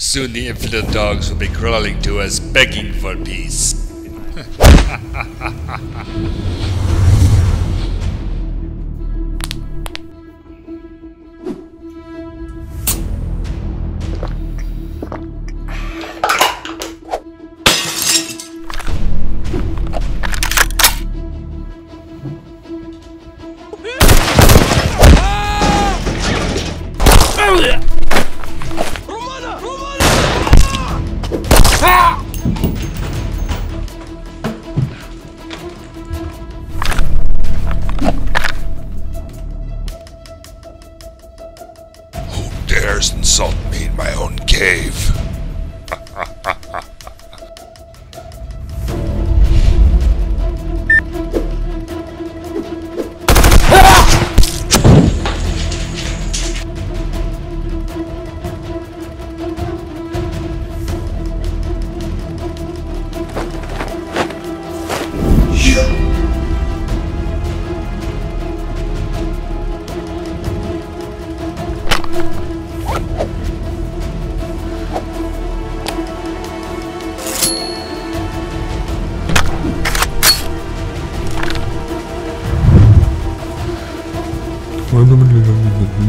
Soon the infidel dogs will be crawling to us begging for peace. Who dares insult me in my own cave? Greetings.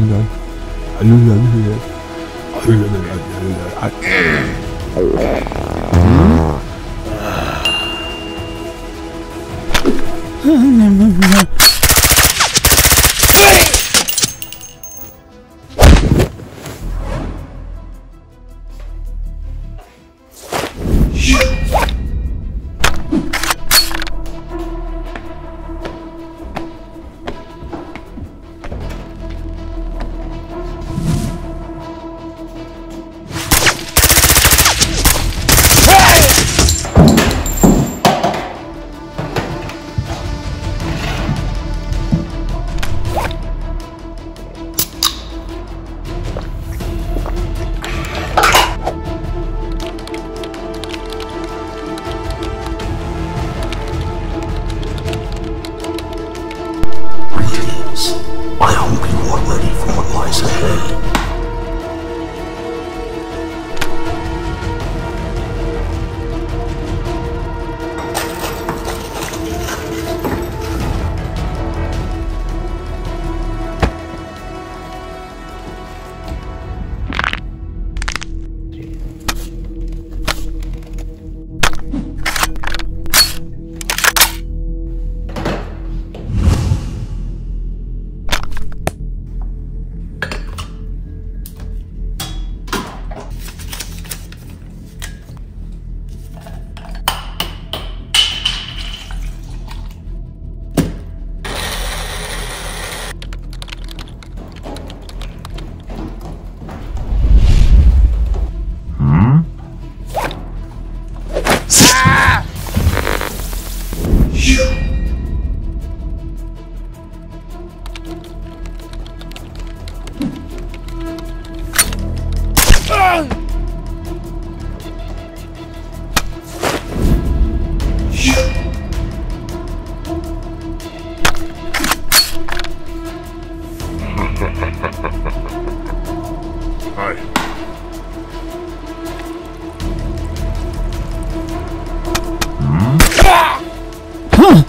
Ready for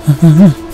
what lies ahead. Hi.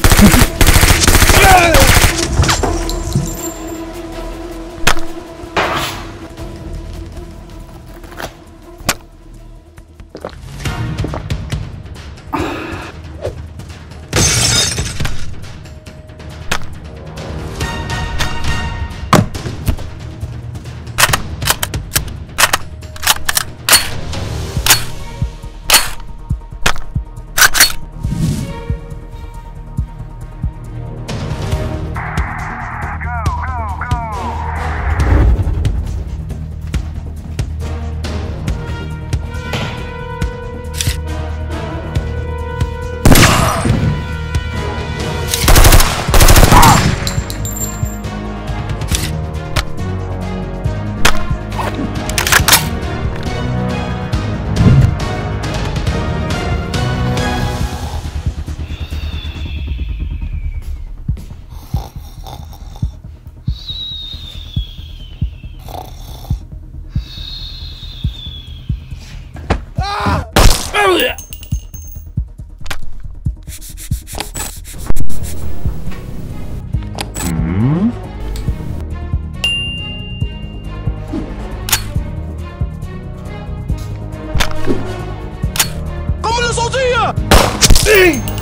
Sim!